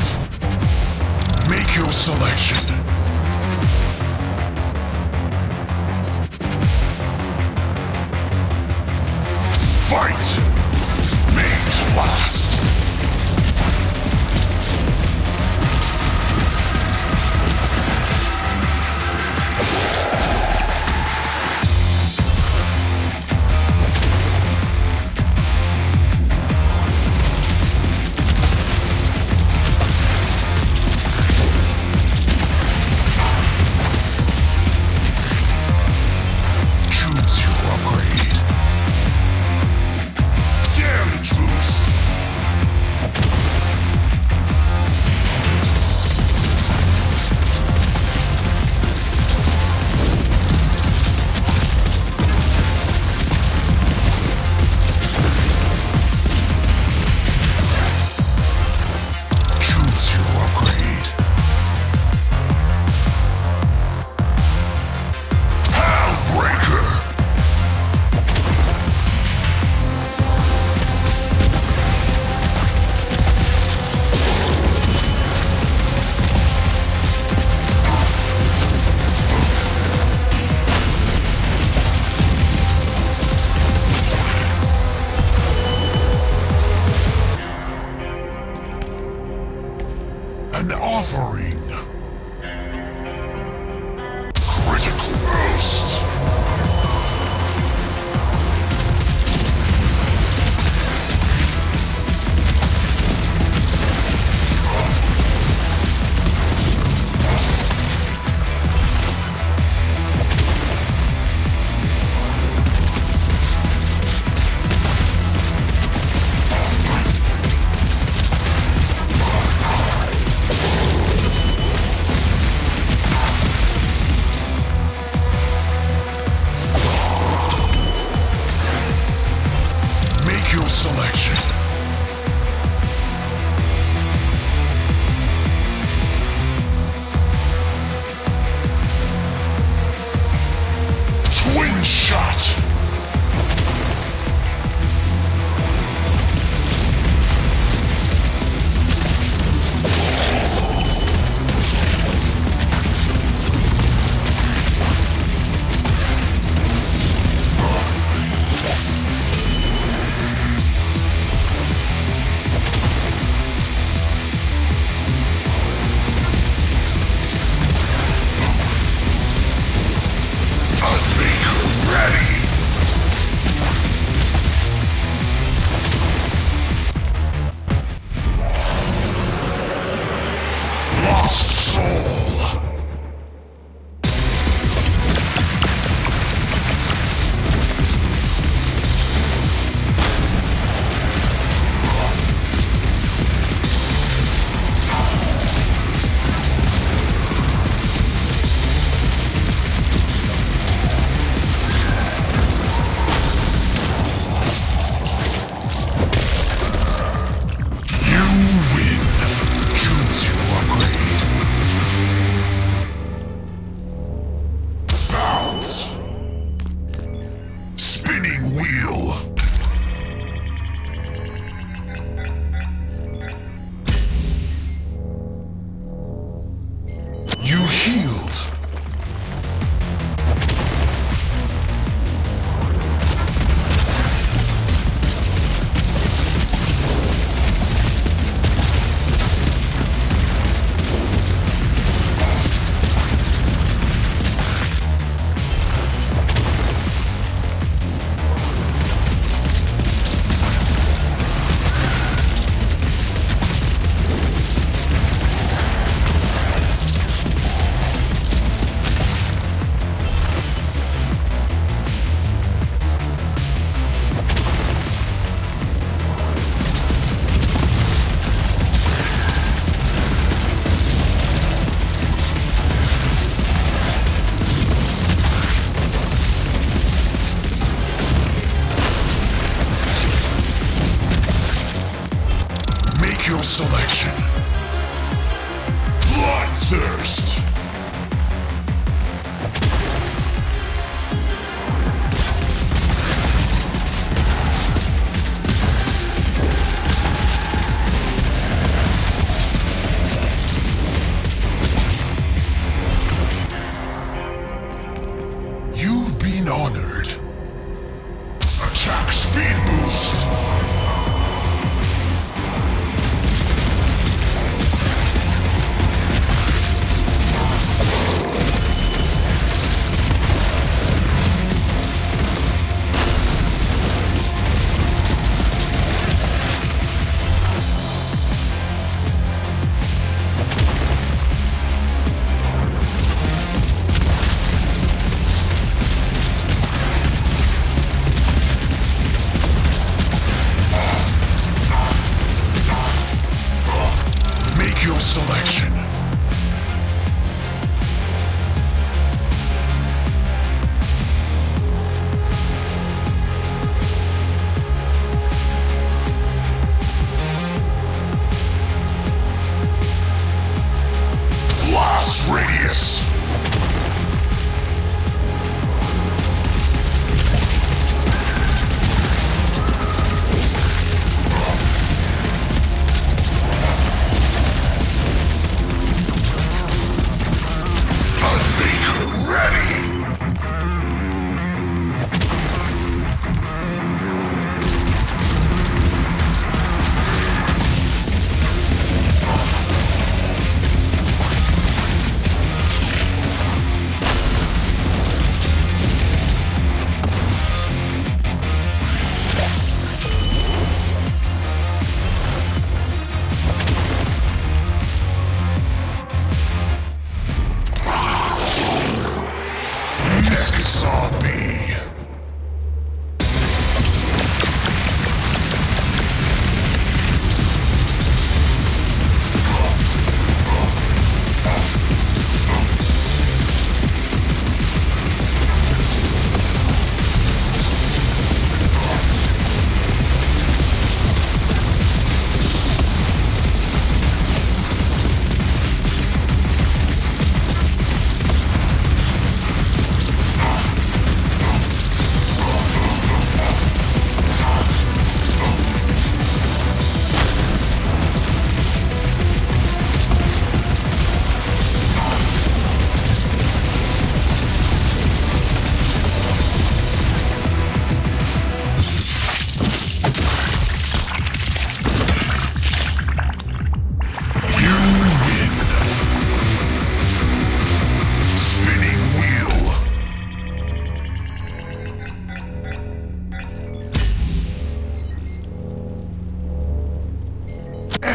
Fight! Make your selection. Fight! Made to last.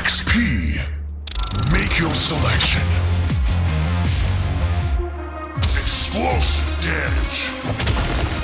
XP. Make your selection. Explosive damage.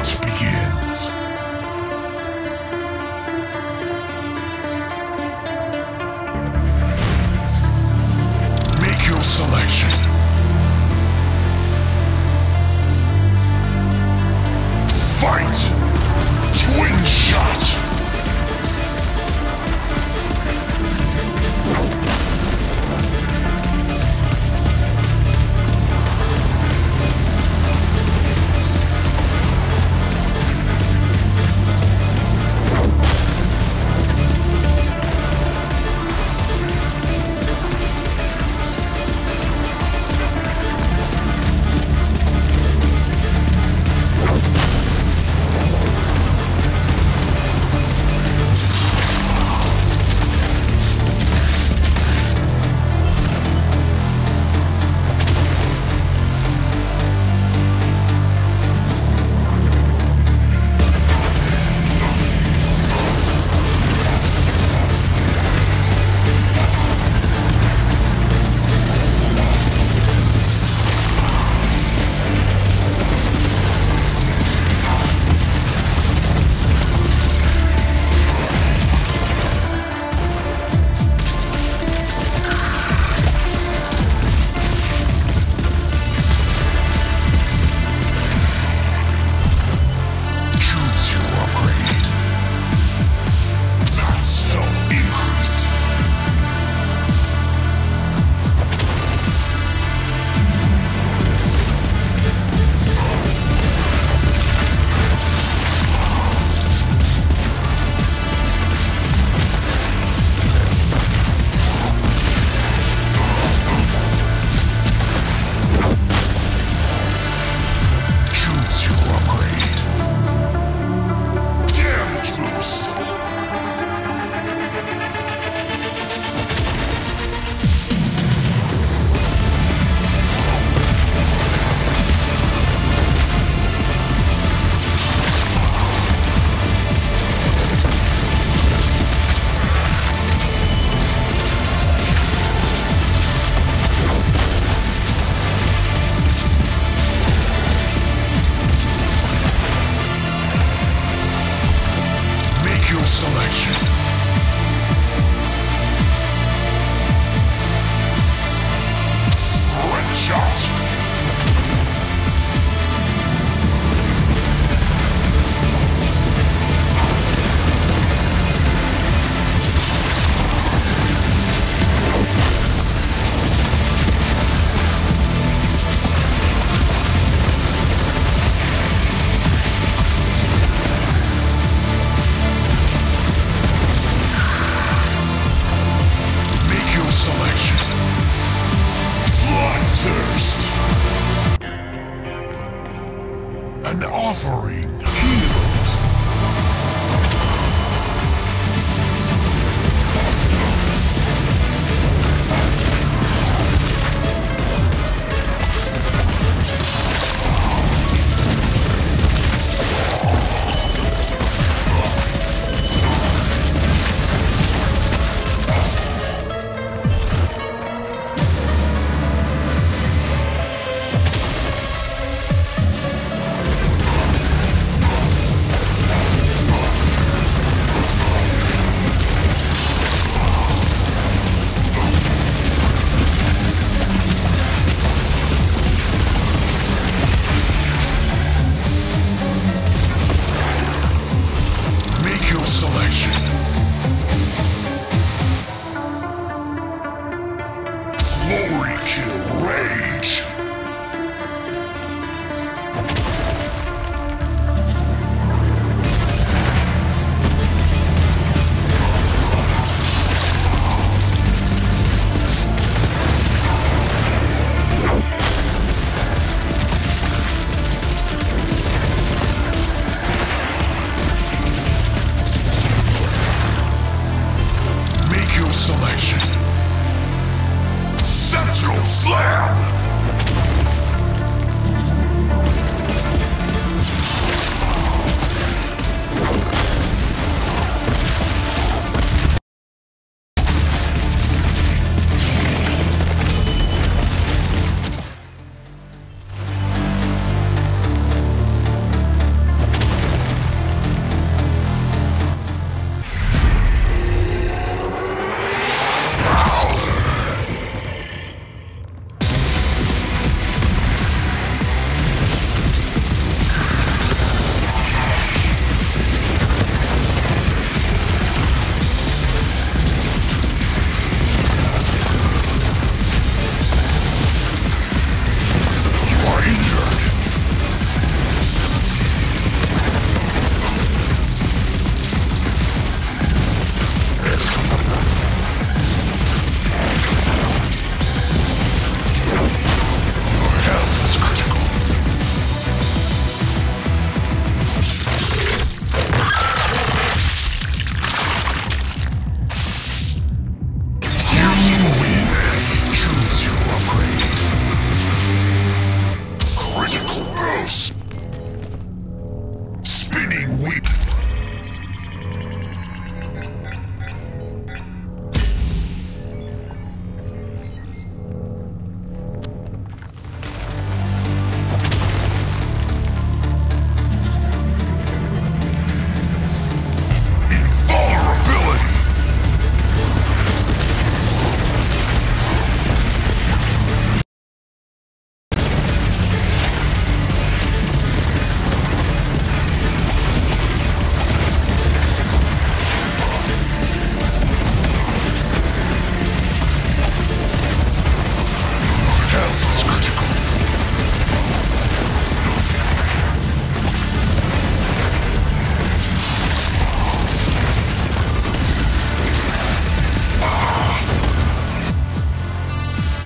Hunt